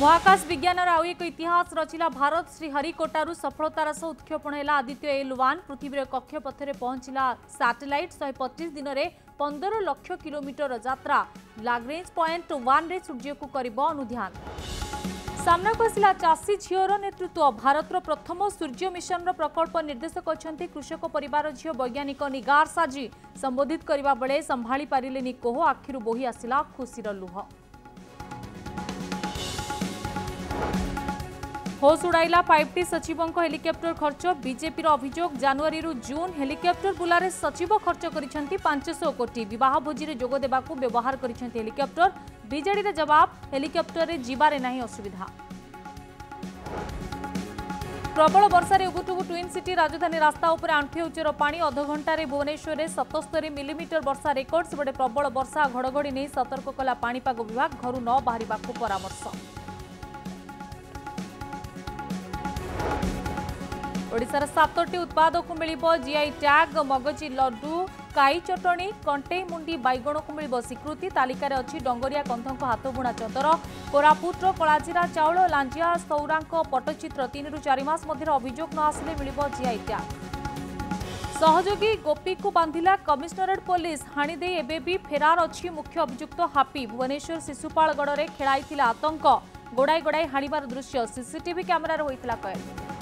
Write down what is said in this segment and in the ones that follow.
महाकाश विज्ञान र आउँदै इतिहास रचिला भारत श्री हरिकोटारु सफलतार उत्क्षेपणलादित्य एल्वान् पृथ्वी र कक्ष पथे पहचिला साटेलैट श पच्चिस दिनले पन्ध्र लक्ष किलोमिटर जात्रा लग्रेन्ज पयन्ट वान सूर्यको सामनाको आसला चासी झियो नेतृत्व भारत र प्रथम सूर्य मिशन र प्रकल्प निर्देशक कृषक परिवार झिउ वैज्ञानिक निगार साजी सम्बोधित गर्दा सम्भा पारे नि कोह आखिर बोही आसला खुशी र लुह হোস উড়াইলা ফাইভটি সচিবঙ্ক হেলিকপ্টর খরচ বিজেপির অভিযোগ জানুয়ারি জুন হেলিকপ্টর বুলারে সচিব খরচ করেছেন পাঁচশো কোটি বহ ভোজি যোগ দেওয়া ব্যবহার করেছেন হেলিকপ্টর বিজেডি জবাব হেলিকপ্টরে যাবার না অসুবিধা প্রবল বর্ষার উগুটুবু টুইন সিটি রাজধানী রাস্তা উপরে আঁঠি উচ্চর পা অধঘণ্টার ভুবনেশ্বরের সতস্তরি মিলিমিটর বর্ষা রেকর্ড সেপটে প্রবল বর্ষা ঘড়ঘড়ি নিয়ে সতর্ক কলা পাপাগ বিভাগ ঘর ন বাহার পরামর্শ ଓଡ଼ିଶାର ସାତଟି ଉତ୍ପାଦକୁ ମିଳିବ ଜିଆଇ ଟ୍ୟାଗ୍ ମଗଜି ଲଡୁ କାଇ ଚଟଣୀ କଣ୍ଟେଇ ମୁଣ୍ଡି ବାଇଗଣକୁ ମିଳିବ ସ୍ୱୀକୃତି ତାଲିକାରେ ଅଛି ଡଙ୍ଗରିଆ କନ୍ଧଙ୍କ ହାତବୁଣା ଚଦର କୋରାପୁଟର କଳାଜିରା ଚାଉଳ ଲାଞ୍ଜିଆ ସୌରାଙ୍କ ପଟ୍ଟଚିତ୍ର ତିନିରୁ ଚାରି ମାସ ମଧ୍ୟରେ ଅଭିଯୋଗ ନ ଆସିଲେ ମିଳିବ ଜିଆଇ ଟ୍ୟାଗ୍ ସହଯୋଗୀ ଗୋପୀକୁ ବାନ୍ଧିଲା କମିଶନରେଟ୍ ପୋଲିସ ହାଣିଦେଇ ଏବେ ବି ଫେରାର ଅଛି ମୁଖ୍ୟ ଅଭିଯୁକ୍ତ ହାପି ଭୁବନେଶ୍ୱର ଶିଶୁପାଳଗଡ଼ରେ ଖେଳାଇଥିଲା ଆତଙ୍କ ଗୋଡ଼ାଇ ଗୋଡ଼ାଇ ହାଣିବାର ଦୃଶ୍ୟ ସିସିଟିଭି କ୍ୟାମେରାରେ ହୋଇଥିଲା କଏଦ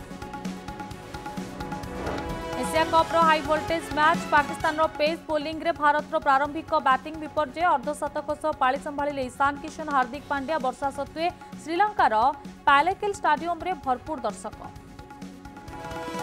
हाई भोल्टेज म्याच पाकिस् पेस बोलीङ भारत प्रारम्भिक ब्याटिङ विपर्याय अर्धशशतक ईशान किशन हार्दिक पाण्ड्या वर्षा सत्वे श्रीलङ्कार पैलेकिल स् भरपूर भरपुर दर्शक